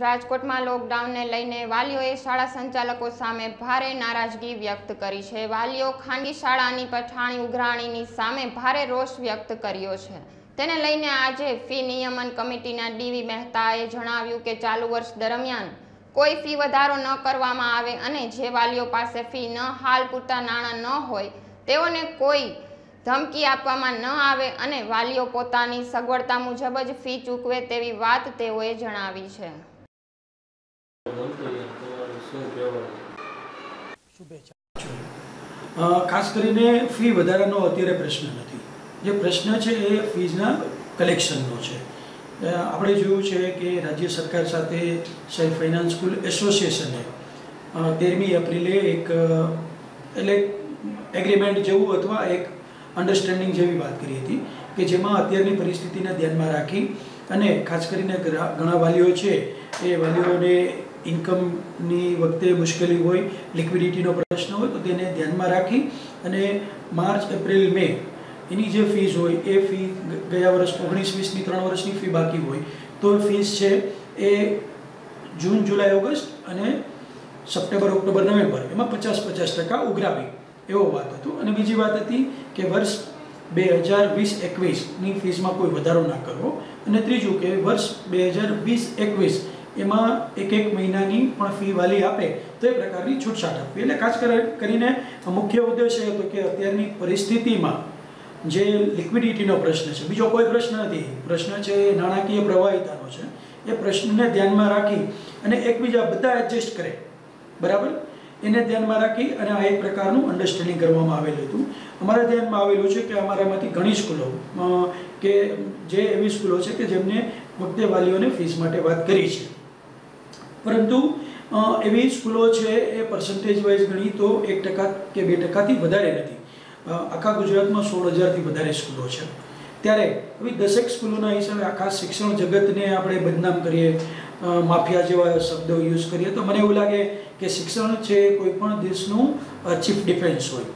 રાજકોટમાં લોકડાઉનને લઈને વાલીઓએ શાળા સંચાલકો સામે ભારે નારાજગી વ્યક્ત કરી છે. વાલીઓ ખાનગી શાળાની પઠાણી ઉઘરાણીની સામે ભારે રોષ વ્યક્ત કર્યો છે. તેને લઈને આજે ફી નિયમન કમિટીના ડીવી મહેતાએ જણાવ્યું કે ચાલુ વર્ષ દરમિયાન કોઈ ફી વધારો ન કરવામાં આવે અને જે વાલીઓ પાસે ફી ન, હાલ પૂરતા નાણાં ન હોય, તેઓને કોઈ ધમકી આપવામાં ન આવે અને વાલીઓ પોતાની સગવડતા મુજબ જ ફી ચૂકવે તેવી વાત તેઓએ જણાવી છે. ખાસ કરીને ફી વધારાનો અત્યારે પ્રશ્ન નથી. જે પ્રશ્ન છે એ ફીઝના કલેક્શનનો છે. આપણે જોયું છે કે રાજ્ય સરકાર સાથે સેલ્ફ ફાઇનાન્સ સ્કૂલ એસોસિએશને તેરમી એપ્રિલે એક એટલે એગ્રીમેન્ટ જેવું અથવા એક અન્ડરસ્ટેન્ડિંગ જેવી વાત કરી હતી, કે જેમાં અત્યારની પરિસ્થિતિને ધ્યાનમાં રાખી અને ખાસ કરીને ઘણા વાલીઓ છે, એ વાલીઓને ઇન્કમની વખતે મુશ્કેલી હોય લિક્વિડિટીનો પ્રશ્ન હોય, તો તેને ધ્યાનમાં રાખી અને માર્ચ, એપ્રિલ, મે એની જે ફીસ હોય, એ ફી ગયા વર્ષ ઓગણીસ વીસની ત્રણ વર્ષની ફી બાકી હોય, તો ફીસ છે એ જૂન, જુલાઈ, ઓગસ્ટ અને સપ્ટેમ્બર, ઓક્ટોબર, નવેમ્બર, એમાં પચાસ પચાસ ટકા ઉઘરાવી એવો વાત હતો. અને બીજી વાત હતી કે વર્ષ બે હજાર વીસ એકવીસની ફીસમાં કોઈ વધારો ના કરવો અને ત્રીજું કે વર્ષ બે હજાર વીસ એકવીસ એમાં એક એક મહિનાની પણ ફી વાલી આપે તો એ પ્રકારની છૂટછાટ આપવી. એટલે ખાસ કરીને મુખ્ય ઉદ્દેશ એ હતો કે અત્યારની પરિસ્થિતિમાં જે લિક્વિડિટીનો પ્રશ્ન છે, બીજો કોઈ પ્રશ્ન નથી. પ્રશ્ન છે એ નાણાકીય પ્રવાહિતાનો છે. એ પ્રશ્નને ધ્યાનમાં રાખી અને એકબીજા બધા એડજસ્ટ કરે. બરાબર? એને ધ્યાનમાં રાખી અને આ એક પ્રકારનું અન્ડરસ્ટેન્ડિંગ કરવામાં આવેલું હતું. અમારા ધ્યાનમાં આવેલું છે કે અમારામાંથી ઘણી સ્કૂલો કે જે એવી સ્કૂલો છે કે જેમને વખતે વાલીઓને ફીસ માટે વાત કરી છે. પરંતુ એવી સ્કૂલો છે એ પર્સન્ટેજ વાઇઝ ગણી તો એક ટકા કે બે ટકાથી વધારે નથી. આખા ગુજરાતમાં સોળ હજારથી વધારે સ્કૂલો છે. ત્યારે આવી દસેક સ્કૂલોના હિસાબે આખા શિક્ષણ જગતને આપણે બદનામ કરીએ માફિયા જેવા શબ્દો યુઝ કરીએ તો મને એવું લાગે કે શિક્ષણ છે કોઈ પણ દેશનું ચીફ ડિફેન્સ હોય.